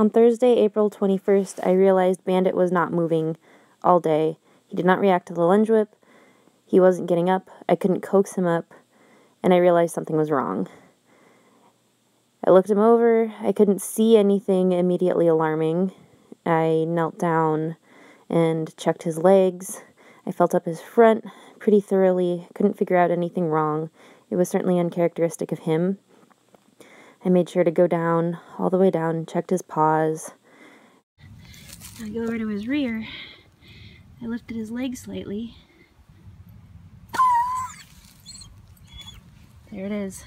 On Thursday, April 21st, I realized Bandit was not moving all day. He did not react to the lunge whip. He wasn't getting up. I couldn't coax him up, and I realized something was wrong. I looked him over. I couldn't see anything immediately alarming. I knelt down and checked his legs. I felt up his front pretty thoroughly. Couldn't figure out anything wrong. It was certainly uncharacteristic of him. I made sure to go down, all the way down, checked his paws. I go over to his rear. I lifted his leg slightly. There it is.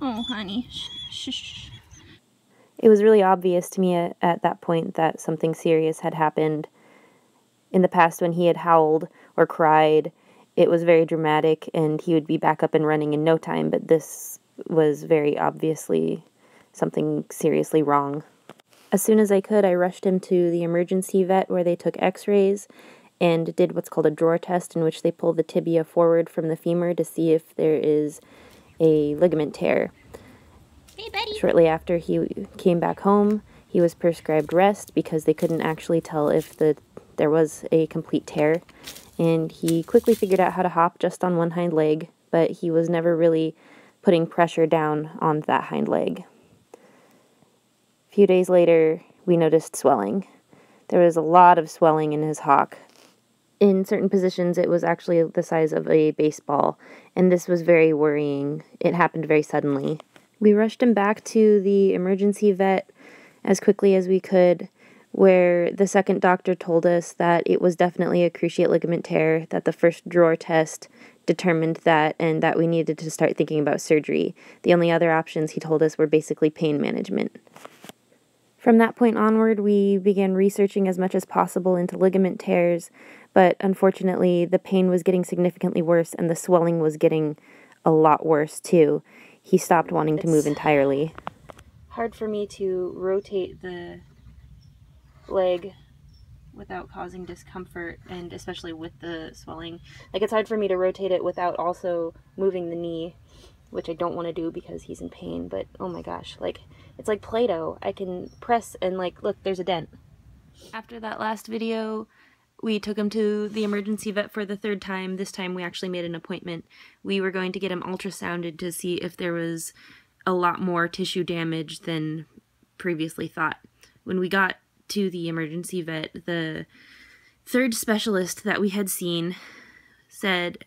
Oh, honey. Shh, shh. It was really obvious to me at, at that point that something serious had happened. In the past, when he had howled or cried, it was very dramatic and he would be back up and running in no time, but this was very obviously something seriously wrong. As soon as I could, I rushed him to the emergency vet where they took x rays and did what's called a drawer test, in which they pull the tibia forward from the femur to see if there is a ligament tear. Hey, buddy. Shortly after he came back home, he was prescribed rest because they couldn't actually tell if the there was a complete tear. And he quickly figured out how to hop just on one hind leg, but he was never really putting pressure down on that hind leg. A few days later, we noticed swelling. There was a lot of swelling in his hock. In certain positions, it was actually the size of a baseball, and this was very worrying. It happened very suddenly. We rushed him back to the emergency vet as quickly as we could, where the second doctor told us that it was definitely a cruciate ligament tear, that the first drawer test determined that and that we needed to start thinking about surgery. The only other options he told us were basically pain management. From that point onward, we began researching as much as possible into ligament tears, but unfortunately, the pain was getting significantly worse and the swelling was getting a lot worse too. He stopped wanting to move entirely. Hard for me to rotate the leg without causing discomfort and especially with the swelling. Like it's hard for me to rotate it without also moving the knee, which I don't want to do because he's in pain, but oh my gosh, like it's like Play-Doh. I can press and like look, there's a dent. After that last video, we took him to the emergency vet for the third time. This time we actually made an appointment. We were going to get him ultrasounded to see if there was a lot more tissue damage than previously thought. When we got to the emergency vet, the third specialist that we had seen said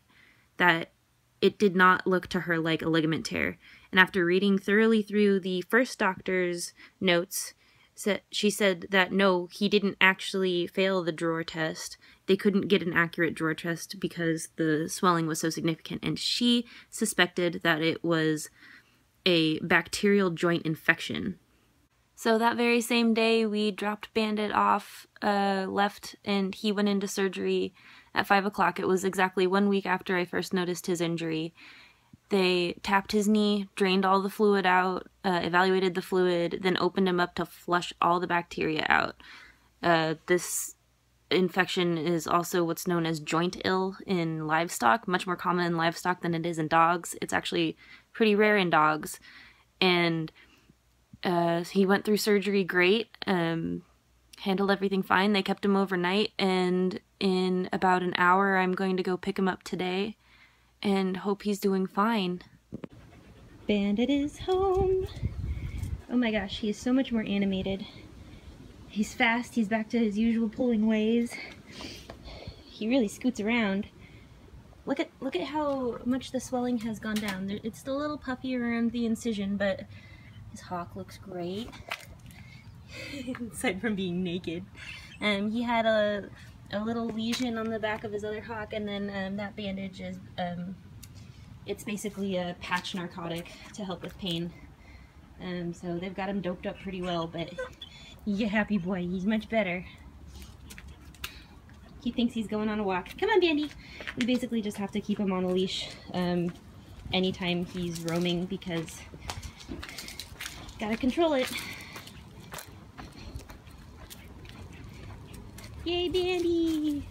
that it did not look to her like a ligament tear. And after reading thoroughly through the first doctor's notes, she said that no, he didn't actually fail the drawer test. They couldn't get an accurate drawer test because the swelling was so significant. And she suspected that it was a bacterial joint infection so that very same day, we dropped Bandit off, uh, left, and he went into surgery at 5 o'clock. It was exactly one week after I first noticed his injury. They tapped his knee, drained all the fluid out, uh, evaluated the fluid, then opened him up to flush all the bacteria out. Uh, this infection is also what's known as joint ill in livestock, much more common in livestock than it is in dogs. It's actually pretty rare in dogs. And uh, he went through surgery great, um, handled everything fine. They kept him overnight, and in about an hour, I'm going to go pick him up today and hope he's doing fine. Bandit is home. Oh my gosh, he is so much more animated. He's fast, he's back to his usual pulling ways. He really scoots around. Look at look at how much the swelling has gone down. It's still a little puffy around the incision, but his hock looks great. Aside from being naked. Um, he had a, a little lesion on the back of his other hock and then um, that bandage is, um, it's basically a patch narcotic to help with pain. Um, so they've got him doped up pretty well, but yeah, happy boy, he's much better. He thinks he's going on a walk. Come on, Bandy. We basically just have to keep him on a leash um, anytime he's roaming because Gotta control it. Yay, Bandy!